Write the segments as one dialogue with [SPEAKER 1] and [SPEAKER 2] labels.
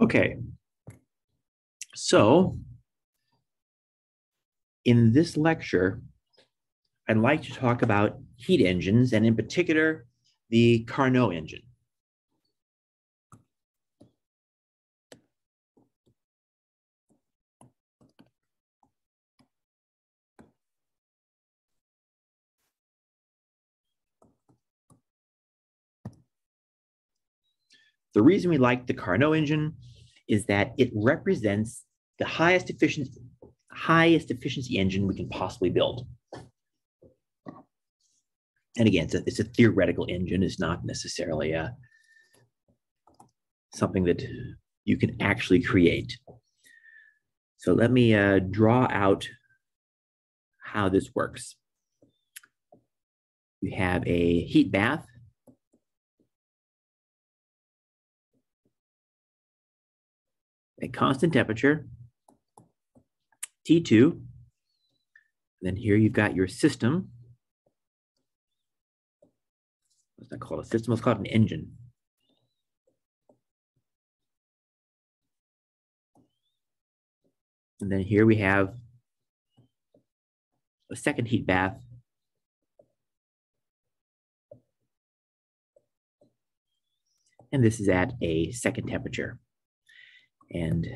[SPEAKER 1] Okay. So in this lecture, I'd like to talk about heat engines and in particular, the Carnot engine. The reason we like the Carnot engine is that it represents the highest efficiency, highest efficiency engine we can possibly build. And again, it's a, it's a theoretical engine. It's not necessarily a, something that you can actually create. So let me uh, draw out how this works. We have a heat bath at constant temperature, T2. Then here you've got your system. Let's not call it a system, let's call it an engine. And then here we have a second heat bath. And this is at a second temperature and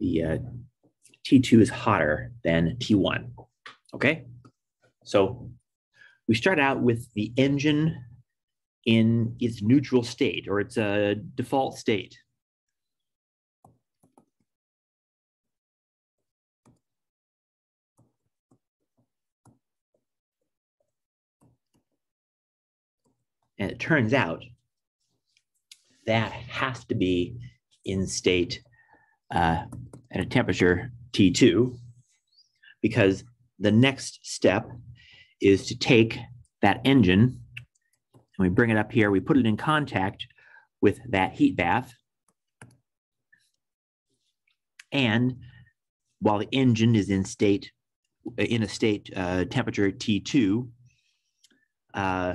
[SPEAKER 1] the uh, T2 is hotter than T1. Okay, so we start out with the engine in its neutral state or its uh, default state. And it turns out that has to be in state uh, at a temperature T2 because the next step is to take that engine and we bring it up here, we put it in contact with that heat bath. And while the engine is in state, in a state uh, temperature T2, uh,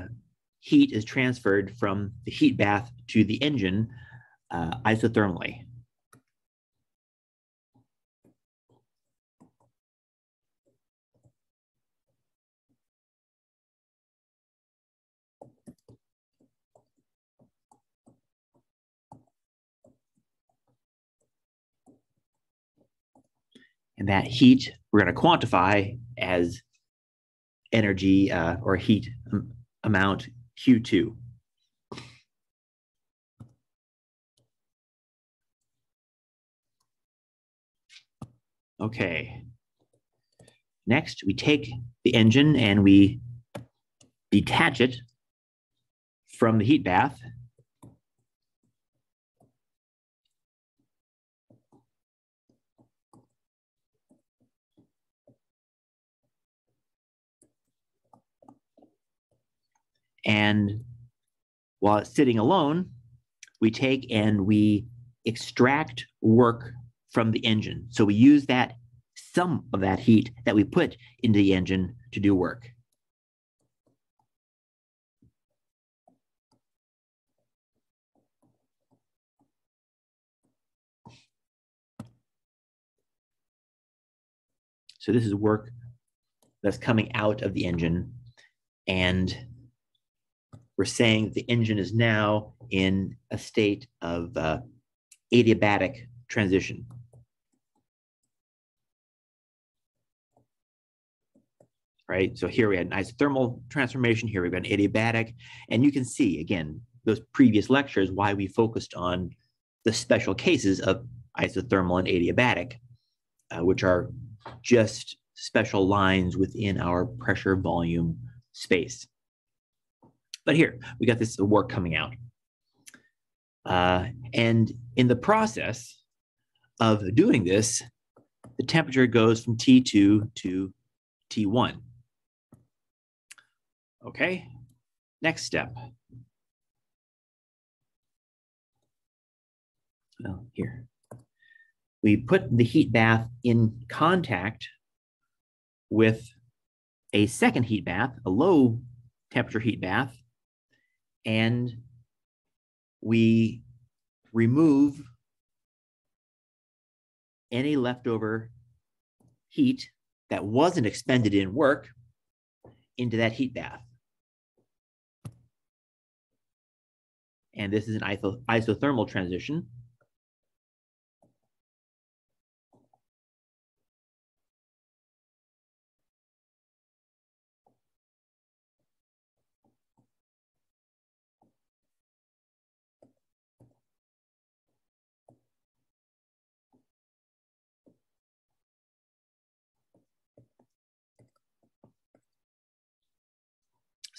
[SPEAKER 1] heat is transferred from the heat bath to the engine uh, isothermally. And that heat we're going to quantify as energy uh, or heat amount Q2. Okay. Next, we take the engine and we detach it from the heat bath. And while it's sitting alone, we take and we extract work from the engine. So we use that some of that heat that we put into the engine to do work. So this is work that's coming out of the engine and we're saying the engine is now in a state of uh, adiabatic transition. Right, so here we had an isothermal transformation, here we've got an adiabatic, and you can see, again, those previous lectures, why we focused on the special cases of isothermal and adiabatic, uh, which are just special lines within our pressure volume space. But here, we got this work coming out. Uh, and in the process of doing this, the temperature goes from T2 to T1. Okay, next step. Well, here. We put the heat bath in contact with a second heat bath, a low temperature heat bath, and we remove any leftover heat that wasn't expended in work into that heat bath. And this is an isothermal transition.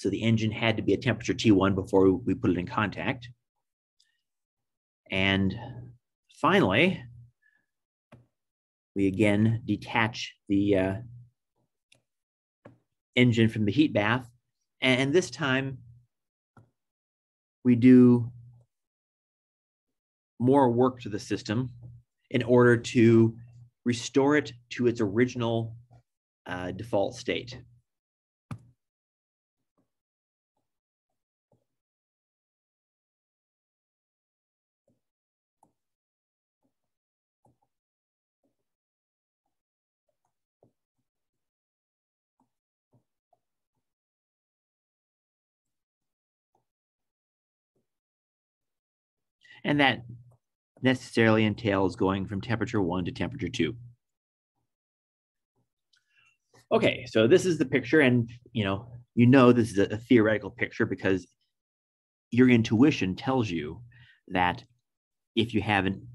[SPEAKER 1] So the engine had to be at temperature T1 before we put it in contact. And finally, we again detach the uh, engine from the heat bath. And this time we do more work to the system in order to restore it to its original uh, default state. And that necessarily entails going from temperature one to temperature two. Okay, so this is the picture, and you know, you know this is a, a theoretical picture because your intuition tells you that if you have an,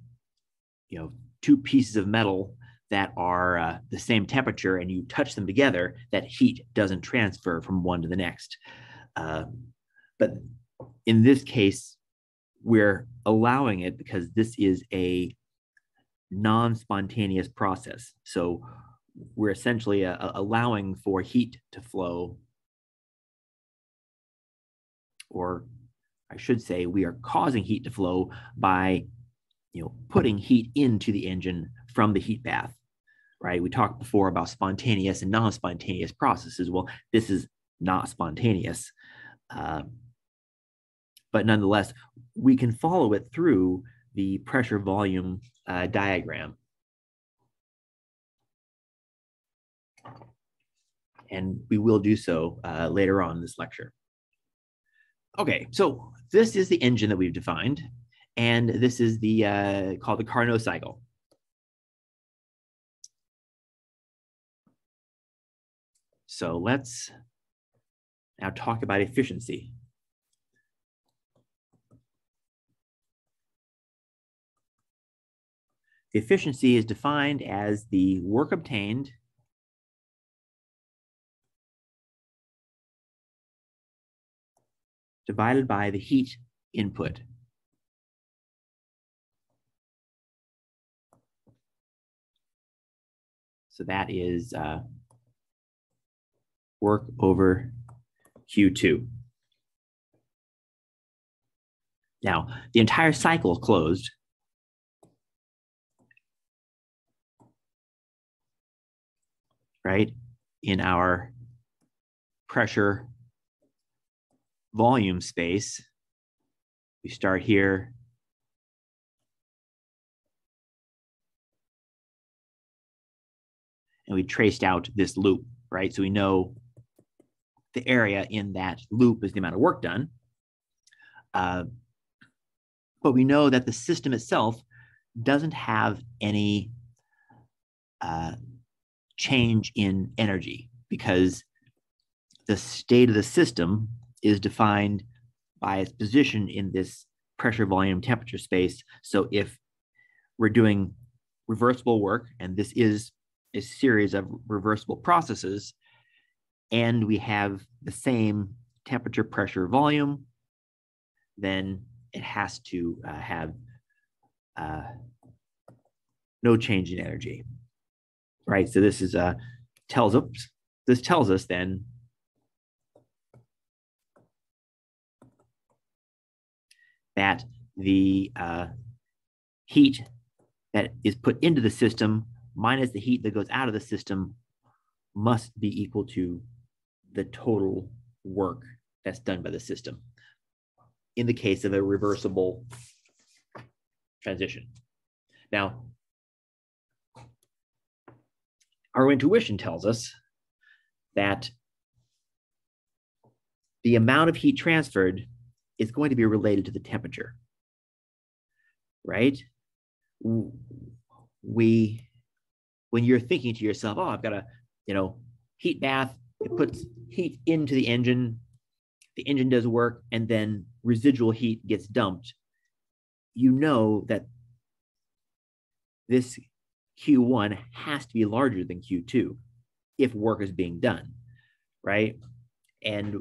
[SPEAKER 1] you know, two pieces of metal that are uh, the same temperature and you touch them together, that heat doesn't transfer from one to the next. Uh, but in this case, we're allowing it because this is a non-spontaneous process. So we're essentially uh, allowing for heat to flow, or I should say, we are causing heat to flow by, you know, putting heat into the engine from the heat bath. Right? We talked before about spontaneous and non-spontaneous processes. Well, this is not spontaneous. Uh, but nonetheless, we can follow it through the pressure volume uh, diagram. And we will do so uh, later on in this lecture. Okay, so this is the engine that we've defined, and this is the uh, called the Carnot cycle. So let's now talk about efficiency. Efficiency is defined as the work obtained divided by the heat input. So that is uh, work over Q2. Now, the entire cycle closed right, in our pressure volume space. We start here. And we traced out this loop, right? So we know the area in that loop is the amount of work done. Uh, but we know that the system itself doesn't have any uh, change in energy because the state of the system is defined by its position in this pressure, volume, temperature space. So if we're doing reversible work, and this is a series of reversible processes, and we have the same temperature, pressure, volume, then it has to uh, have uh, no change in energy right? So this is a uh, tells us this tells us then that the uh, heat that is put into the system minus the heat that goes out of the system must be equal to the total work that's done by the system. in the case of a reversible transition. Now, our intuition tells us that the amount of heat transferred is going to be related to the temperature, right? We, when you're thinking to yourself, oh, I've got a, you know, heat bath, it puts heat into the engine, the engine does work, and then residual heat gets dumped, you know that this Q1 has to be larger than Q2 if work is being done, right? And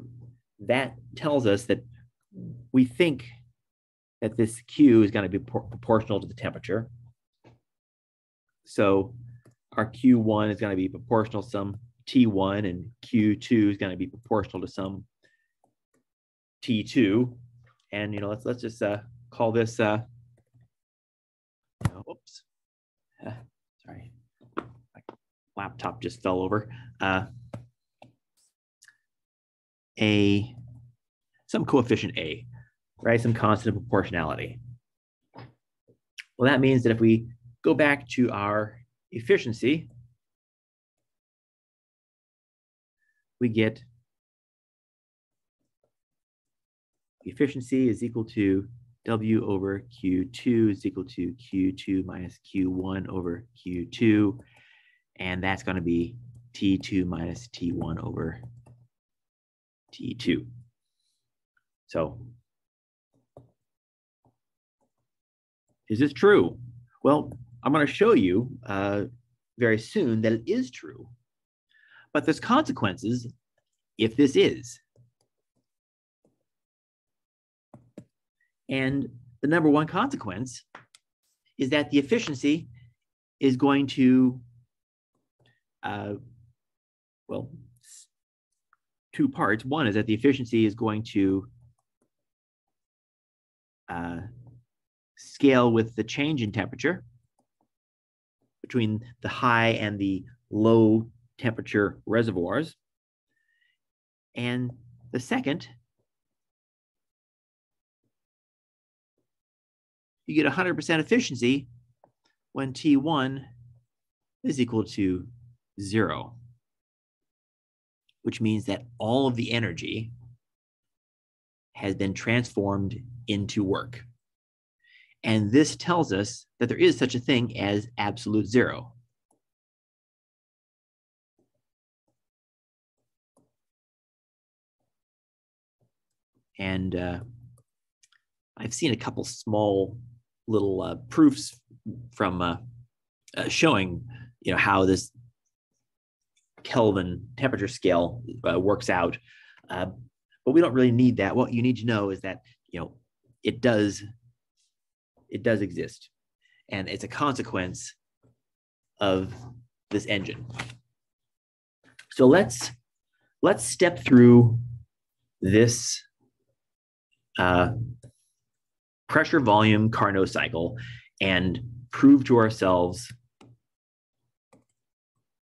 [SPEAKER 1] that tells us that we think that this Q is going to be proportional to the temperature. So our Q1 is going to be proportional to some T1 and Q2 is going to be proportional to some T2. And, you know, let's, let's just uh, call this, uh, oops, sorry, my laptop just fell over. Uh, a, some coefficient A, right? Some constant of proportionality. Well, that means that if we go back to our efficiency, we get efficiency is equal to W over Q2 is equal to Q2 minus Q1 over Q2. And that's going to be T2 minus T1 over T2. So is this true? Well, I'm going to show you uh, very soon that it is true. But there's consequences if this is. And the number one consequence is that the efficiency is going to, uh, well, two parts. One is that the efficiency is going to uh, scale with the change in temperature between the high and the low temperature reservoirs. And the second, you get 100% efficiency when T1 is equal to zero, which means that all of the energy has been transformed into work. And this tells us that there is such a thing as absolute zero. And uh, I've seen a couple small little uh, proofs from uh, uh, showing, you know, how this Kelvin temperature scale uh, works out. Uh, but we don't really need that. What you need to know is that, you know, it does, it does exist. And it's a consequence of this engine. So let's, let's step through this uh, pressure volume Carnot cycle and prove to ourselves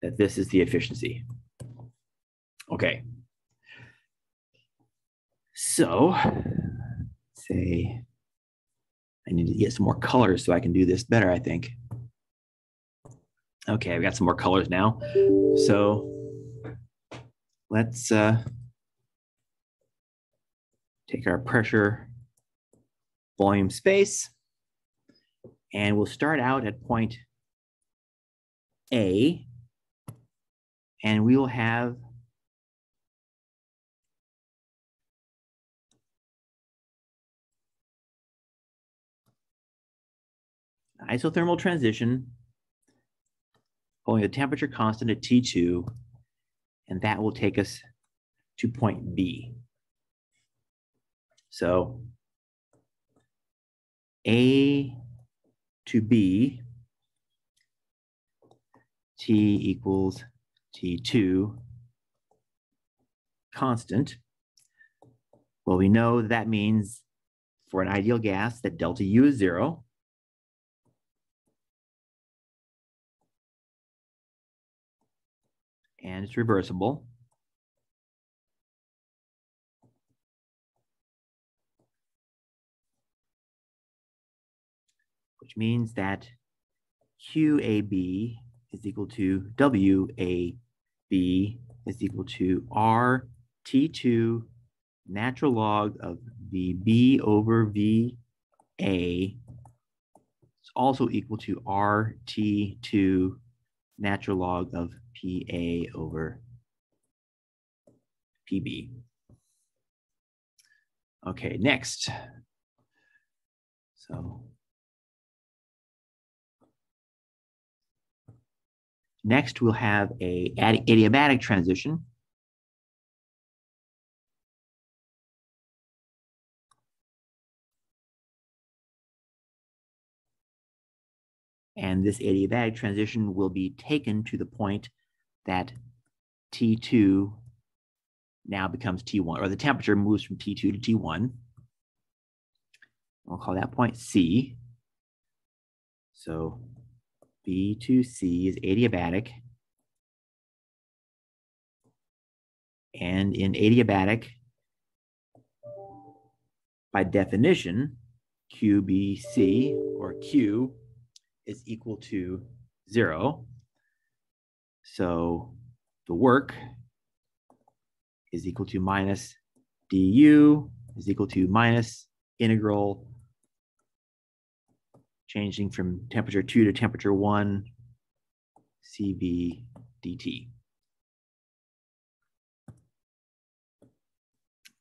[SPEAKER 1] that this is the efficiency. Okay. So say I need to get some more colors so I can do this better, I think. Okay, I've got some more colors now. So let's uh, take our pressure volume space, and we'll start out at point A, and we will have isothermal transition holding the temperature constant at T2, and that will take us to point B. So A to B, T equals T2 constant. Well, we know that means for an ideal gas that delta U is zero. And it's reversible. Which means that QAB is equal to WAB is equal to RT2 natural log of VB over VA is also equal to RT2 natural log of PA over PB. Okay, next. So next we'll have a adiabatic transition. And this adiabatic transition will be taken to the point that T2 now becomes T1, or the temperature moves from T2 to T1. We'll call that point C. So B to C is adiabatic. And in adiabatic, by definition, QBC or Q is equal to zero. So the work is equal to minus du is equal to minus integral changing from temperature 2 to temperature 1 CV dt.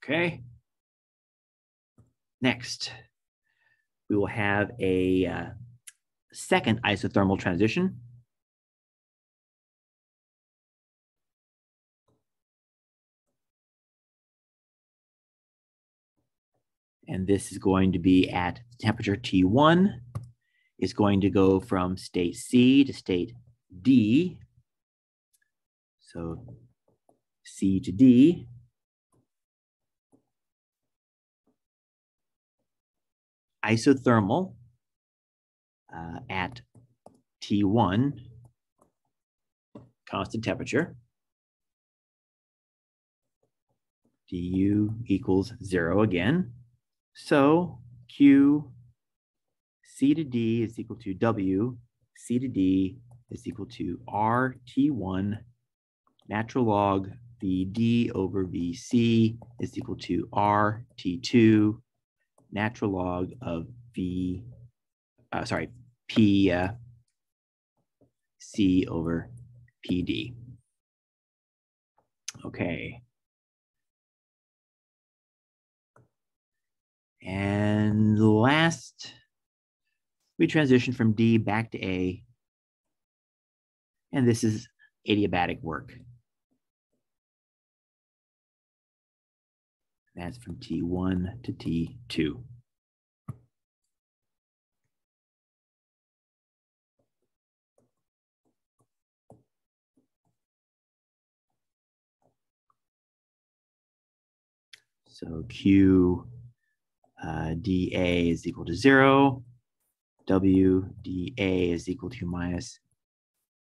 [SPEAKER 1] Okay. Next, we will have a uh, second isothermal transition. And this is going to be at temperature T1. Is going to go from state C to state D. So C to D. Isothermal uh, at T1, constant temperature. du equals zero again. So Q C to D is equal to W, C to D is equal to R T1 natural log VD over VC is equal to R T2 natural log of V, uh, sorry, P uh, C over PD. Okay. And last, we transition from D back to A. And this is adiabatic work. That's from T1 to T2. So Q uh, dA is equal to zero. W dA is equal to minus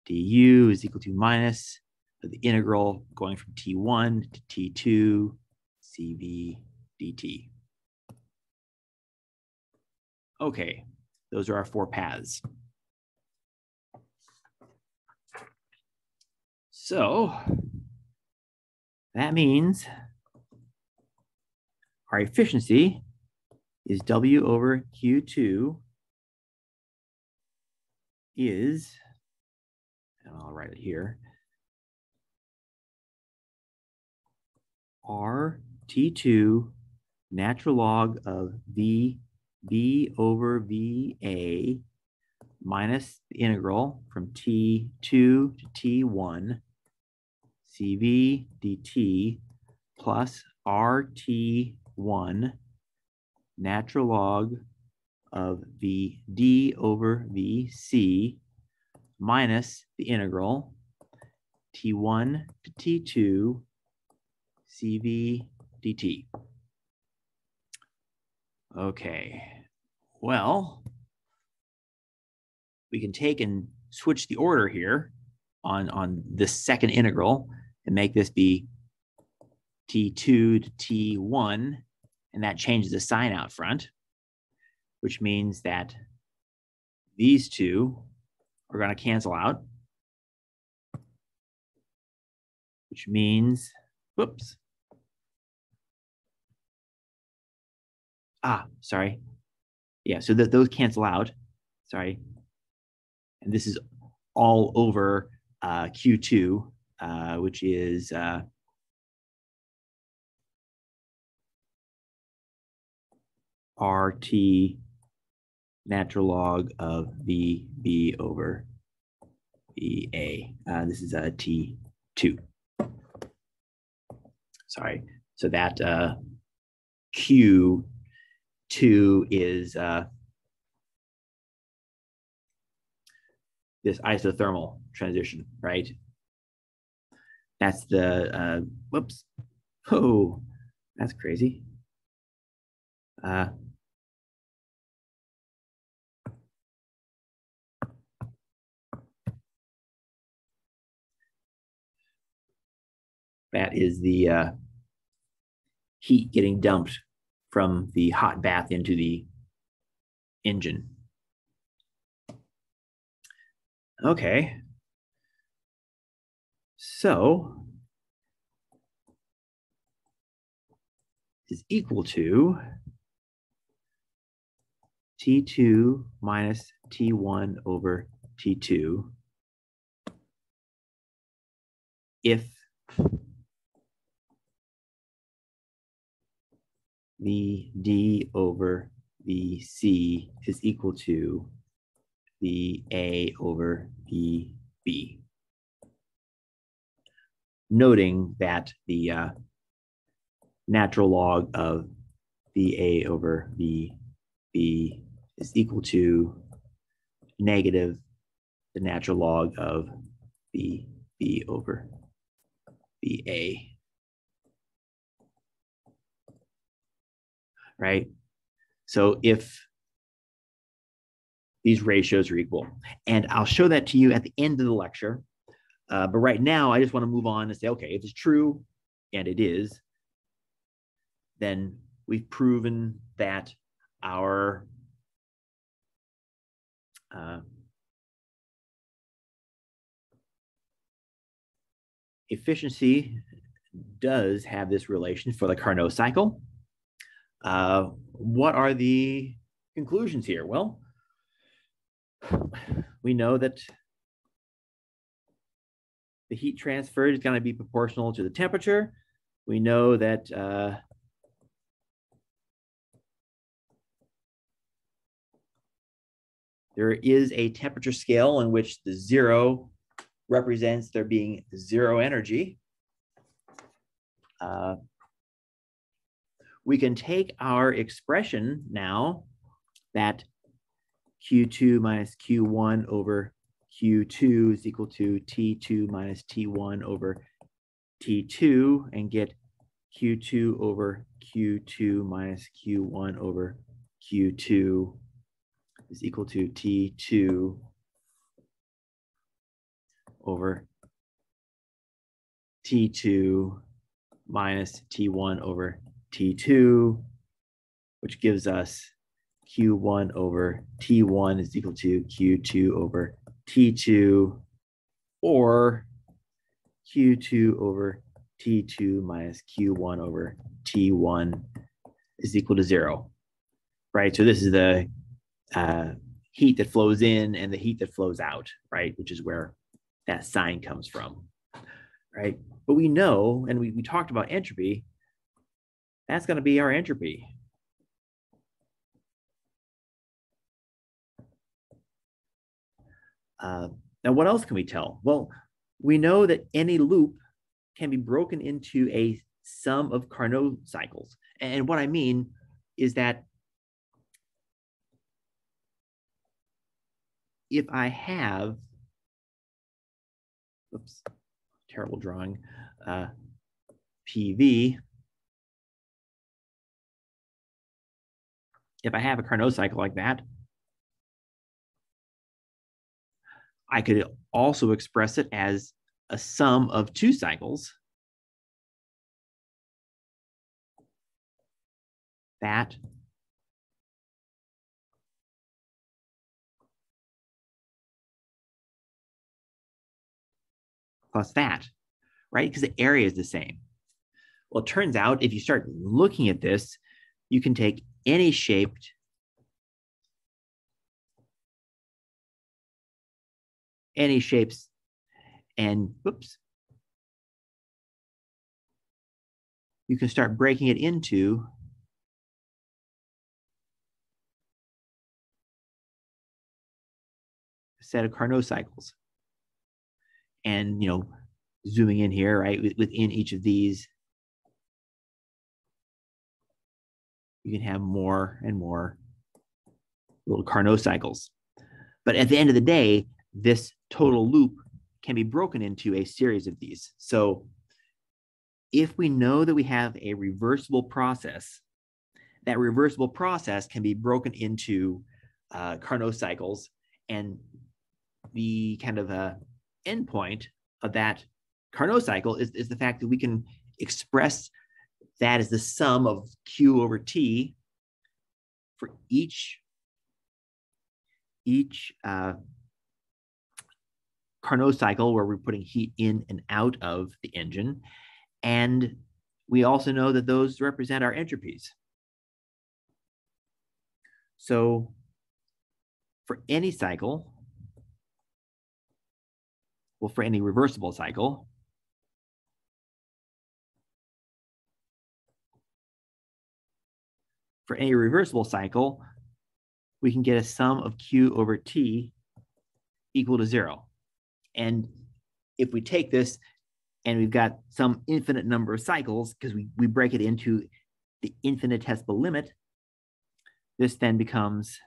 [SPEAKER 1] du is equal to minus the integral going from T1 to T2 CV dt. Okay, those are our four paths. So that means our efficiency is W over Q2 is, and I'll write it here, R T2 natural log of V B over VA minus the integral from T2 to T1 CV dt plus RT1 natural log of VD over VC minus the integral T1 to T2 CV dt. Okay, well, we can take and switch the order here on, on this second integral and make this be T2 to T1 and that changes the sign out front, which means that these two are going to cancel out, which means, whoops. Ah, sorry. Yeah, so that those cancel out. Sorry. And this is all over uh, Q2, uh, which is uh, RT natural log of VB over VA. Uh, this is a T2. Sorry. So that uh, Q2 is uh, this isothermal transition, right? That's the, uh, whoops. Oh, that's crazy. That is the uh, heat getting dumped from the hot bath into the engine. Okay. So is equal to T2 minus T1 over T2 if the D over the C is equal to the A over the B. Noting that the uh, natural log of the A over the B is equal to negative the natural log of the B over the A. right? So if these ratios are equal, and I'll show that to you at the end of the lecture. Uh, but right now, I just want to move on and say, okay, if it's true, and it is, then we've proven that our uh, efficiency does have this relation for the Carnot cycle. Uh, what are the conclusions here? Well, we know that the heat transferred is going to be proportional to the temperature. We know that uh, there is a temperature scale in which the zero represents there being zero energy. Uh, we can take our expression now that Q2 minus Q1 over Q2 is equal to T2 minus T1 over T2 and get Q2 over Q2 minus Q1 over Q2 is equal to T2 over T2 minus T1 over T2, which gives us Q1 over T1 is equal to Q2 over T2, or Q2 over T2 minus Q1 over T1 is equal to zero, right? So this is the uh, heat that flows in and the heat that flows out, right? Which is where that sign comes from, right? But we know, and we, we talked about entropy, that's going to be our entropy. Uh, now, what else can we tell? Well, we know that any loop can be broken into a sum of Carnot cycles. And what I mean is that if I have, oops, terrible drawing, uh, PV, if I have a Carnot cycle like that, I could also express it as a sum of two cycles that plus that, right? Because the area is the same. Well, it turns out if you start looking at this, you can take any shaped any shapes. And whoops you can start breaking it into a set of Carnot cycles and you know zooming in here right within each of these you can have more and more little Carnot cycles. But at the end of the day, this total loop can be broken into a series of these. So if we know that we have a reversible process, that reversible process can be broken into uh, Carnot cycles, and the kind of uh, endpoint of that Carnot cycle is, is the fact that we can express that as the sum of Q over T for each, each uh, Carnot cycle where we're putting heat in and out of the engine. And we also know that those represent our entropies. So for any cycle, well, for any reversible cycle, for any reversible cycle, we can get a sum of Q over T equal to zero. And if we take this and we've got some infinite number of cycles, because we, we break it into the infinitesimal limit, this then becomes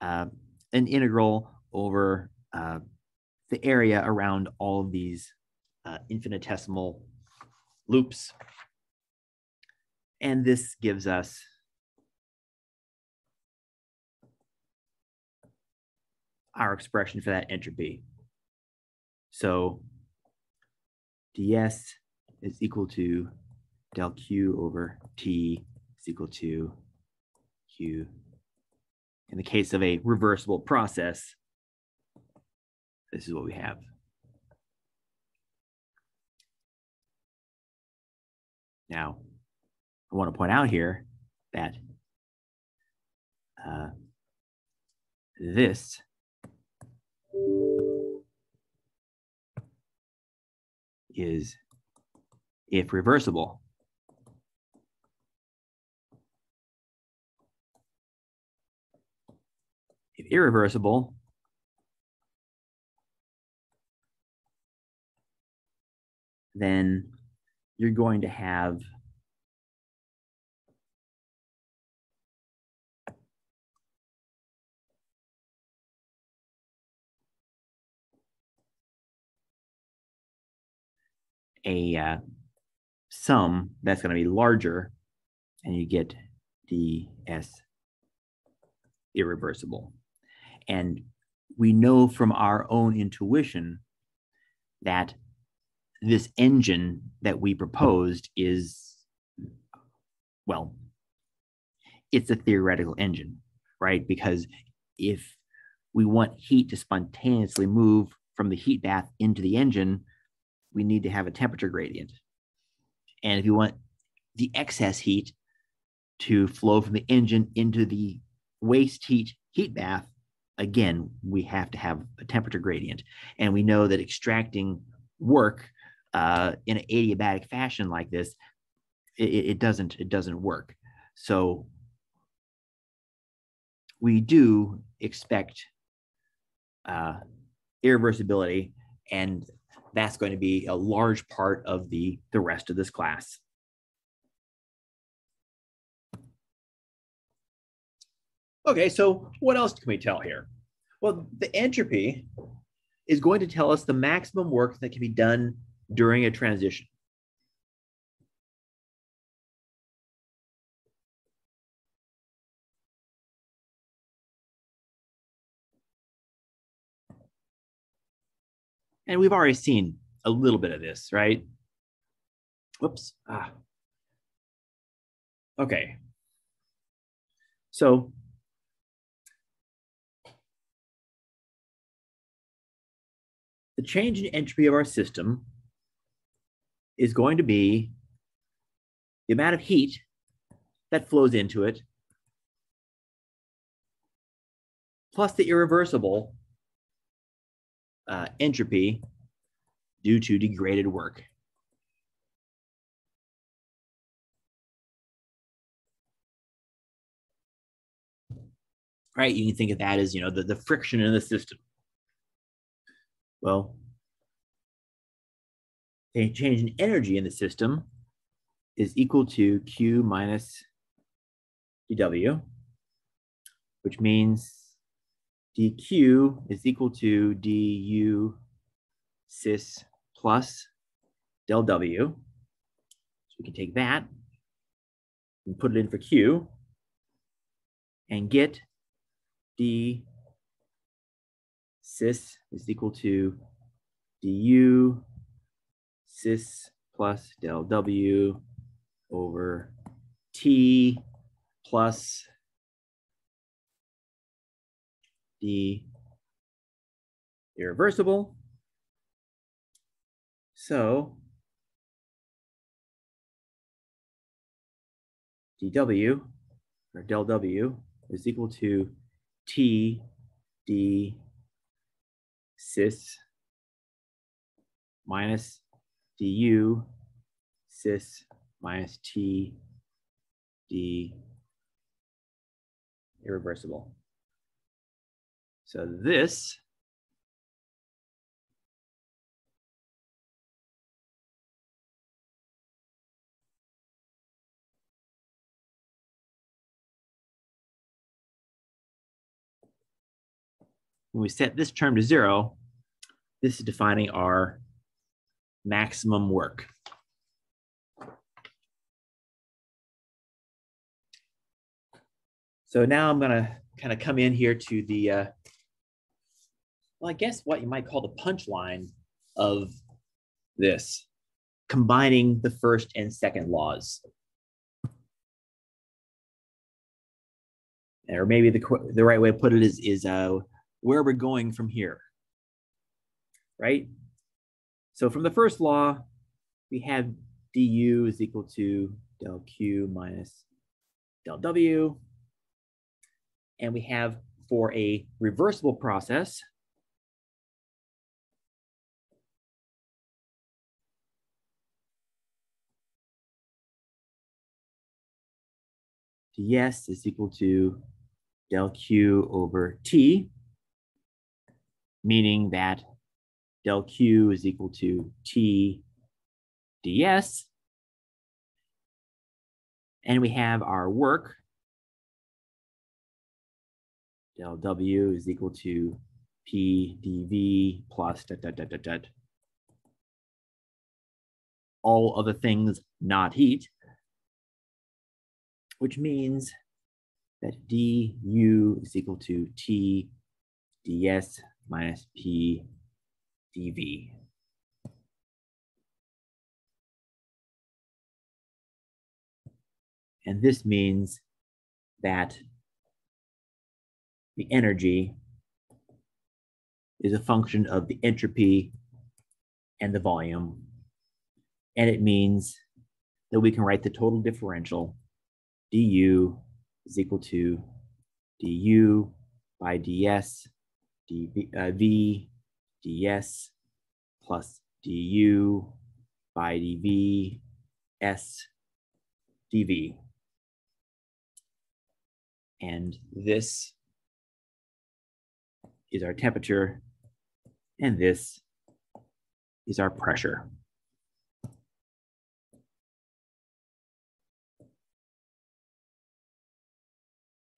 [SPEAKER 1] uh, an integral over uh, the area around all of these uh, infinitesimal loops. And this gives us our expression for that entropy. So ds is equal to del q over t is equal to q. In the case of a reversible process, this is what we have. Now, I want to point out here that uh, this is if reversible. If irreversible, then you're going to have a uh, sum that's going to be larger and you get ds irreversible. And we know from our own intuition that this engine that we proposed is, well, it's a theoretical engine, right? Because if we want heat to spontaneously move from the heat bath into the engine, we need to have a temperature gradient. And if you want the excess heat to flow from the engine into the waste heat heat bath, again, we have to have a temperature gradient. And we know that extracting work uh, in an adiabatic fashion like this, it, it doesn't it doesn't work. So we do expect uh, irreversibility, and that's going to be a large part of the the rest of this class. Okay, so what else can we tell here? Well, the entropy is going to tell us the maximum work that can be done during a transition. And we've already seen a little bit of this, right? Whoops. Ah. Okay. So the change in entropy of our system is going to be the amount of heat that flows into it plus the irreversible uh, entropy due to degraded work. Right, you can think of that as you know the, the friction in the system. Well, the change in energy in the system is equal to Q minus dW, which means dq is equal to du cis plus del w. So we can take that and put it in for q and get d cis is equal to du cis plus del w over t plus D irreversible. So dw or del w is equal to t d cis minus du cis minus t d irreversible. So this when we set this term to zero, this is defining our maximum work. So now I'm going to kind of come in here to the uh, well, I guess what you might call the punchline of this, combining the first and second laws. Or maybe the, the right way to put it is, is uh, where we're going from here, right? So from the first law, we have du is equal to del q minus del w. And we have for a reversible process, ds is equal to del q over t, meaning that del q is equal to t ds. And we have our work, del w is equal to p dv plus dot, dot, dot, dot, dot. All other things not heat which means that du is equal to t ds minus p dv. And this means that the energy is a function of the entropy and the volume. And it means that we can write the total differential du is equal to du by ds dv, uh, v ds plus du by dv s dv. And this is our temperature, and this is our pressure.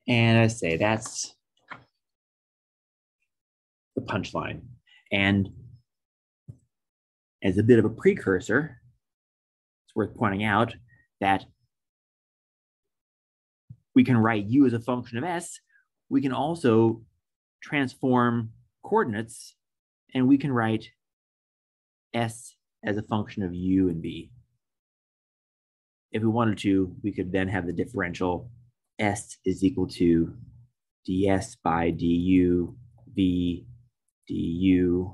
[SPEAKER 1] And I say that's the punchline. And as a bit of a precursor, it's worth pointing out that we can write u as a function of s. We can also transform coordinates and we can write s as a function of u and v. If we wanted to, we could then have the differential S is equal to ds by du v du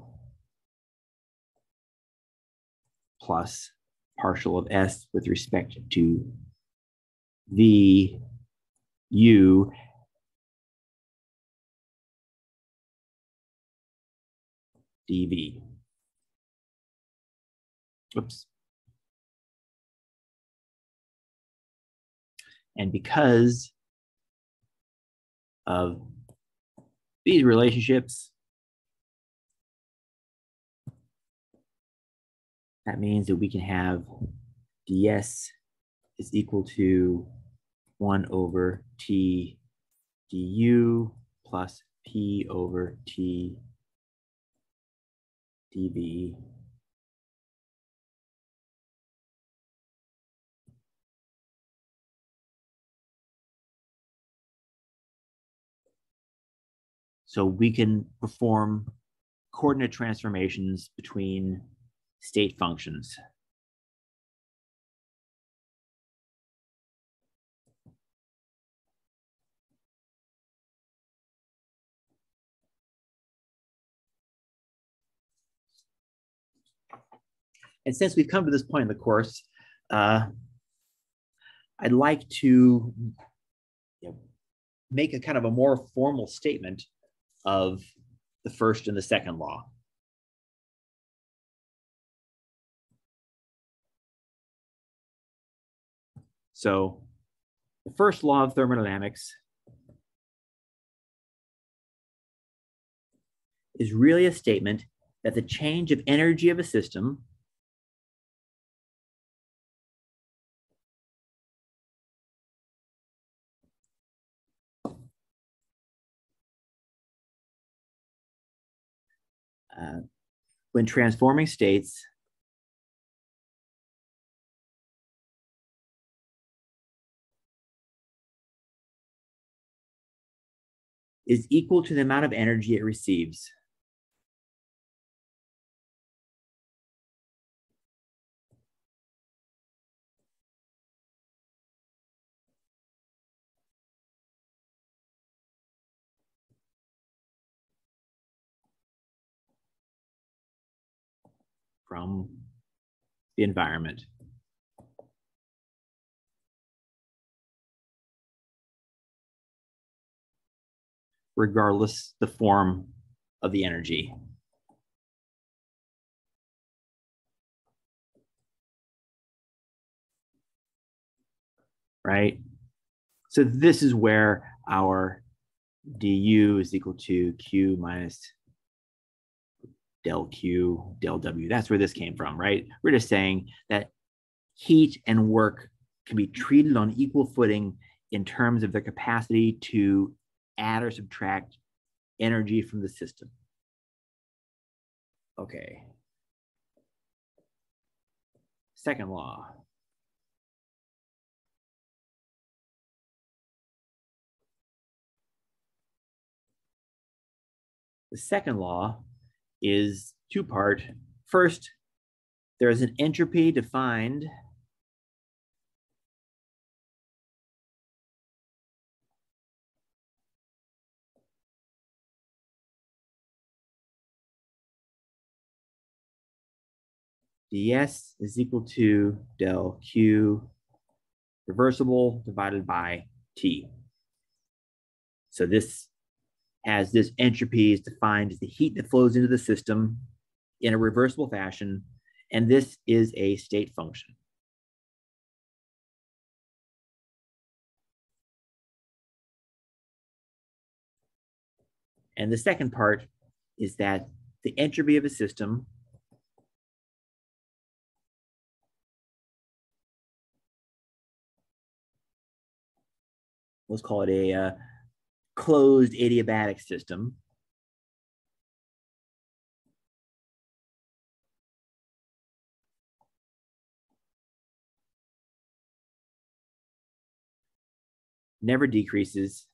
[SPEAKER 1] plus partial of S with respect to V U dV. Oops. And because of these relationships, that means that we can have ds is equal to 1 over t du plus p over t dv. So we can perform coordinate transformations between state functions. And since we've come to this point in the course, uh, I'd like to you know, make a kind of a more formal statement of the first and the second law. So the first law of thermodynamics is really a statement that the change of energy of a system uh, when transforming states, is equal to the amount of energy it receives. from the environment. Regardless the form of the energy. Right? So this is where our du is equal to q minus del Q, del W. That's where this came from, right? We're just saying that heat and work can be treated on equal footing in terms of their capacity to add or subtract energy from the system. Okay. Second law. The second law is two part. First, there is an entropy defined ds is equal to del q reversible divided by t. So this has this entropy is defined as the heat that flows into the system in a reversible fashion, and this is a state function. And the second part is that the entropy of a system let's call it a uh, closed adiabatic system. Never decreases.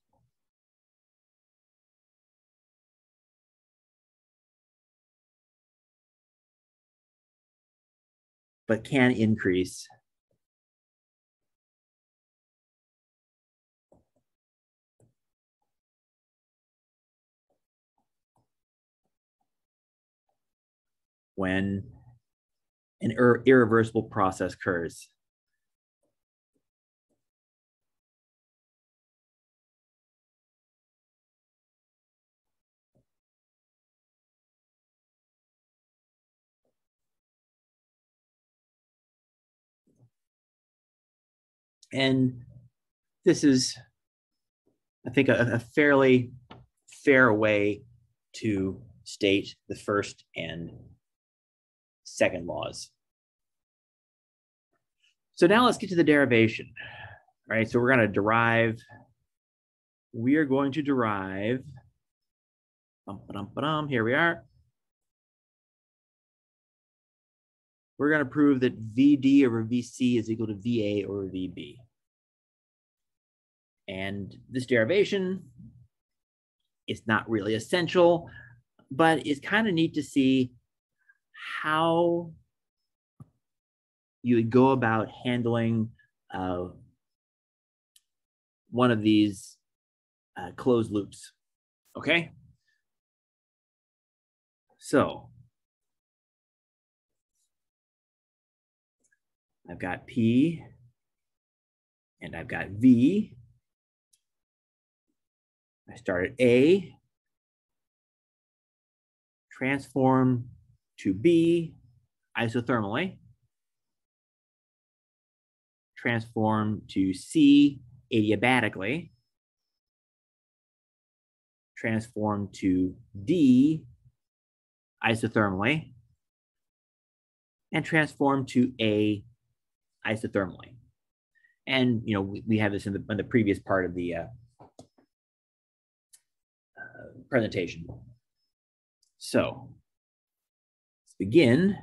[SPEAKER 1] But can increase when an ir irreversible process occurs. And this is, I think, a, a fairly fair way to state the first and second laws. So now let's get to the derivation. Right, so we're going to derive, we are going to derive, bum, ba-dum, ba-dum, here we are. We're going to prove that VD over VC is equal to VA over VB. And this derivation is not really essential, but it's kind of neat to see how you would go about handling uh, one of these uh, closed loops. Okay? So I've got P and I've got V. I start at A, transform to B isothermally, transform to C adiabatically, transform to D isothermally, and transform to A isothermally. And you know we, we have this in the, in the previous part of the uh, uh, presentation. So begin.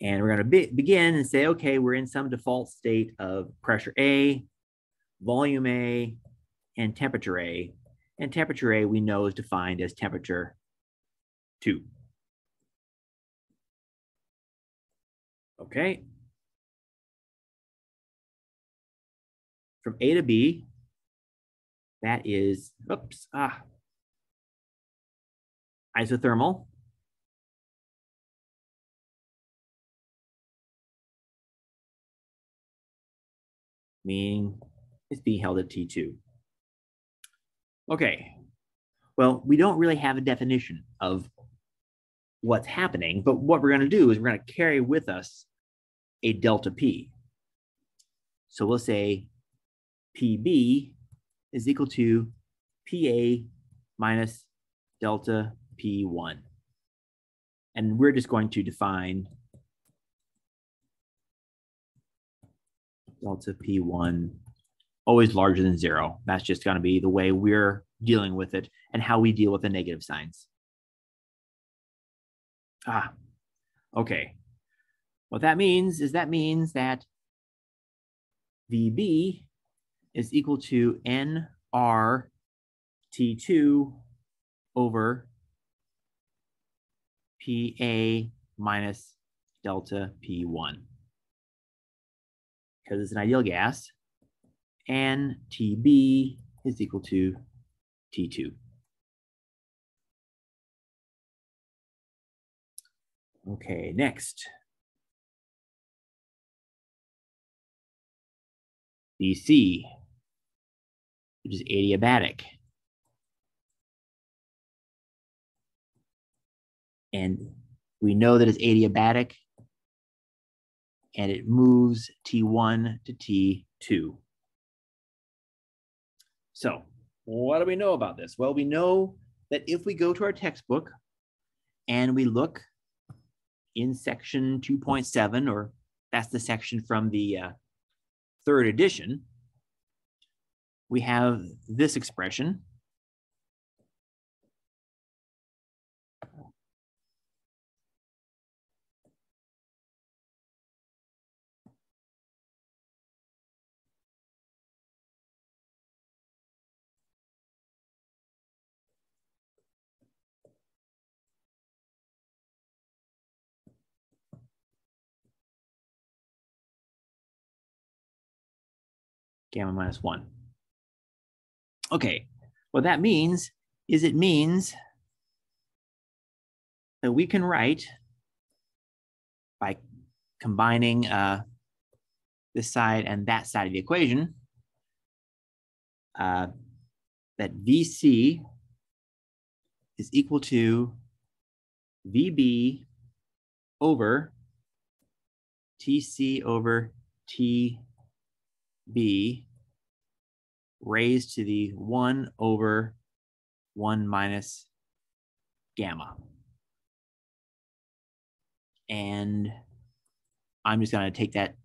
[SPEAKER 1] And we're going to be begin and say, okay, we're in some default state of pressure A, volume A, and temperature A. And temperature A we know is defined as temperature 2. Okay. From A to B, that is, oops, ah, isothermal. Meaning it's being held at T2. Okay, well, we don't really have a definition of what's happening, but what we're going to do is we're going to carry with us a delta P. So we'll say PB is equal to PA minus delta P1. And we're just going to define delta P1 always larger than zero. That's just going to be the way we're dealing with it and how we deal with the negative signs. Ah, okay. What that means is that means that VB is equal to NR T2 over PA minus delta P1. Because it's an ideal gas, and TB is equal to T2. Okay, next. BC, which is adiabatic. And we know that it's adiabatic and it moves T1 to T2. So what do we know about this? Well, we know that if we go to our textbook and we look in section 2.7, or that's the section from the uh, third edition, we have this expression. Gamma minus one. Okay, what that means is it means that we can write by combining uh, this side and that side of the equation uh, that VC is equal to VB over TC over TB raised to the 1 over 1 minus gamma. And I'm just going to take that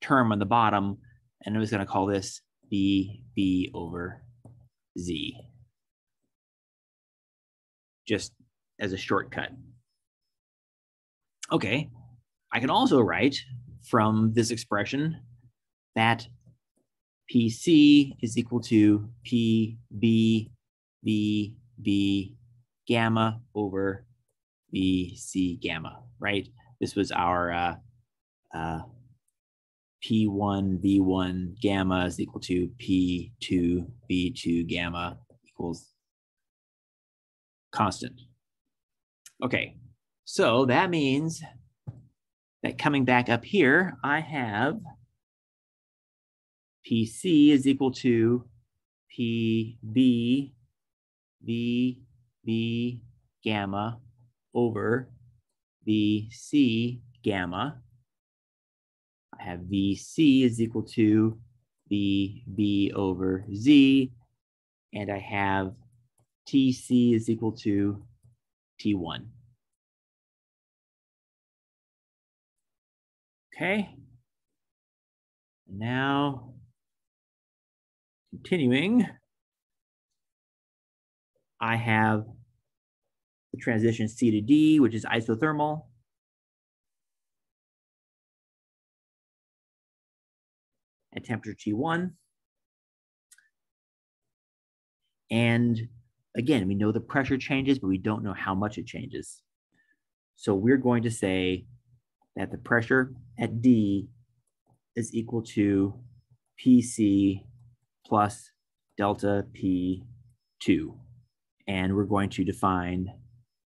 [SPEAKER 1] term on the bottom and I'm just going to call this B B over Z. Just as a shortcut. Okay, I can also write from this expression that PC is equal to PB B B gamma over VC gamma, right? This was our uh, uh, P1 V1 gamma is equal to P2 V2 gamma equals constant. Okay, so that means that coming back up here, I have PC is equal to PB V B gamma over VC gamma. I have VC is equal to VB over Z, and I have TC is equal to T1. Okay. Now, continuing, I have the transition C to D, which is isothermal. At temperature T1. And again, we know the pressure changes, but we don't know how much it changes. So we're going to say that the pressure at D is equal to PC plus delta P2. And we're going to define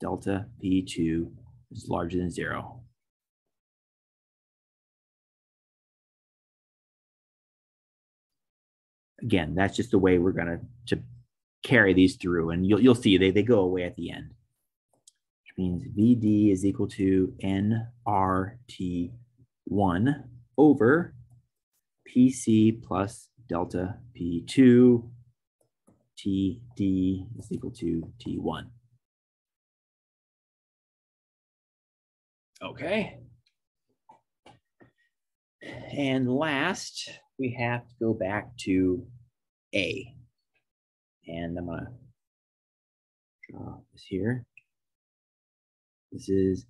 [SPEAKER 1] delta P2 is larger than zero. Again, that's just the way we're going to, to carry these through, and you'll, you'll see they, they go away at the end, which means VD is equal to nRT1 over PC plus delta P2 TD is equal to T1. Okay. And last, we have to go back to A. And I'm gonna draw this here. This is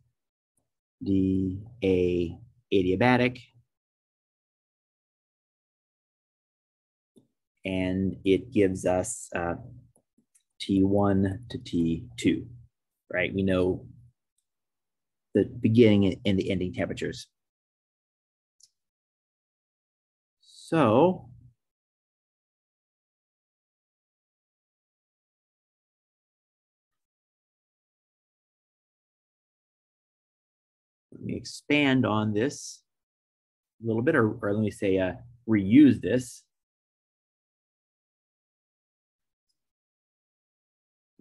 [SPEAKER 1] the A adiabatic. And it gives us uh, T1 to T2, right? We know the beginning and the ending temperatures. So let me expand on this a little bit, or, or let me say uh, reuse this.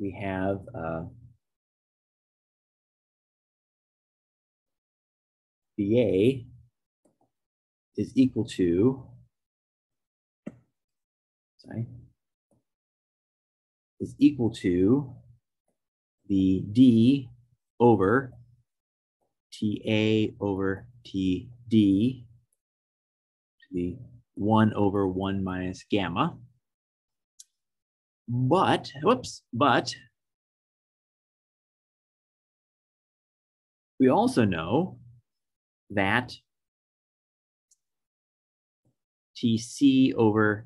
[SPEAKER 1] We have uh, VA is equal to, sorry, is equal to the D over TA over TD to the 1 over 1 minus gamma. But, whoops, but we also know that TC over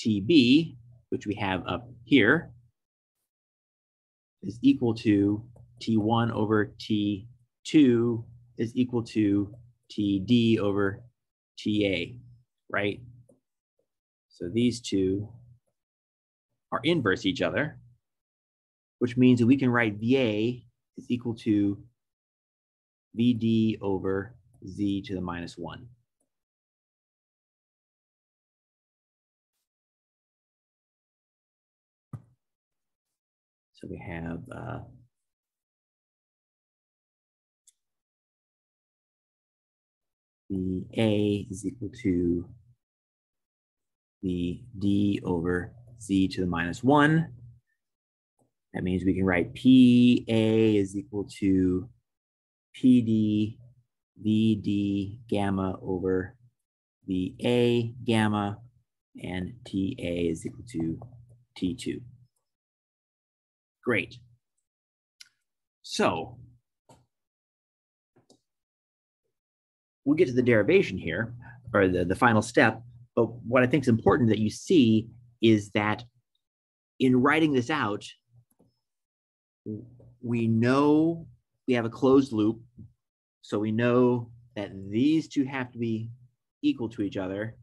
[SPEAKER 1] TB, which we have up here, is equal to T1 over T2 is equal to TD over TA, right? So these two are inverse each other, which means that we can write VA is equal to VD over Z to the minus one. So we have uh, the A is equal to the D over Z to the minus one. That means we can write PA is equal to PD VD gamma over VA gamma and TA is equal to T2. Great. So we'll get to the derivation here, or the, the final step. But what I think is important that you see is that in writing this out, we know we have a closed loop. So we know that these two have to be equal to each other.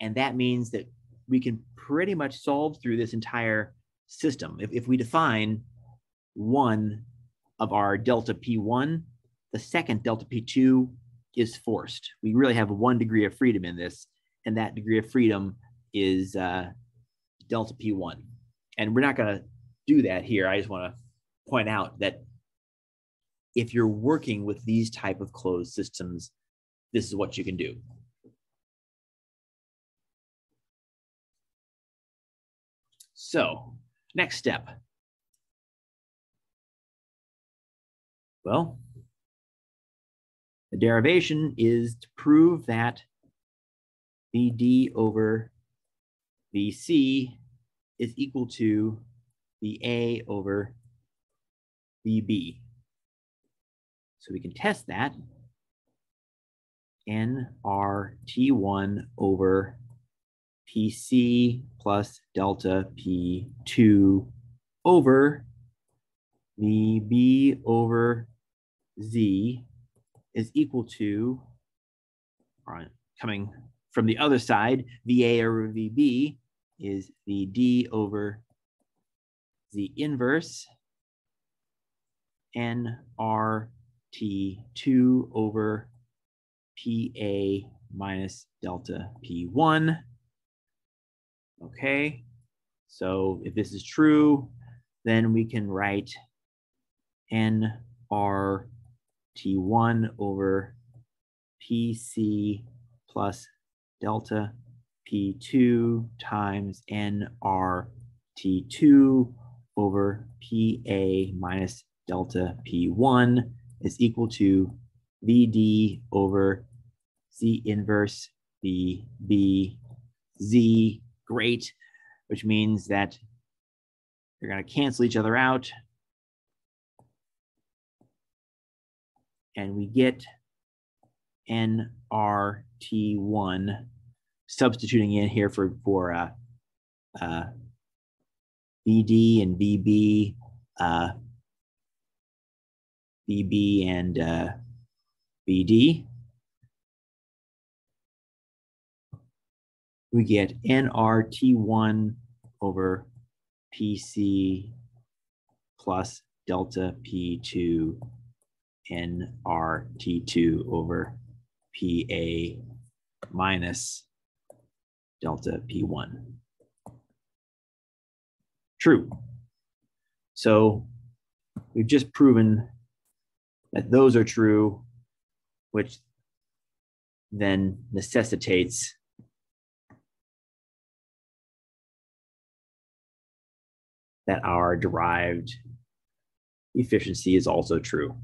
[SPEAKER 1] And that means that we can pretty much solve through this entire system. If, if we define one of our delta P1, the second delta P2 is forced. We really have one degree of freedom in this, and that degree of freedom is uh, delta P1. And we're not going to do that here. I just want to point out that if you're working with these type of closed systems, this is what you can do. So next step. Well, the derivation is to prove that VD over VC is equal to the A over VB. So we can test that. NRT1 over PC plus delta P2 over VB over Z is equal to, all right, coming from the other side, VA over VB is the d over Z inverse NRT2 over PA minus delta P1. Okay, so if this is true, then we can write NR T1 over PC plus delta P2 times NR T2 over PA minus delta P1 is equal to VD over Z inverse VB Z. Great, which means that they're going to cancel each other out. and we get NRT1 substituting in here for, for uh, uh, VD and VB, uh, VB and uh, VD. We get NRT1 over PC plus delta P2 nRT2 over PA minus delta P1. True. So we've just proven that those are true, which then necessitates that our derived efficiency is also true.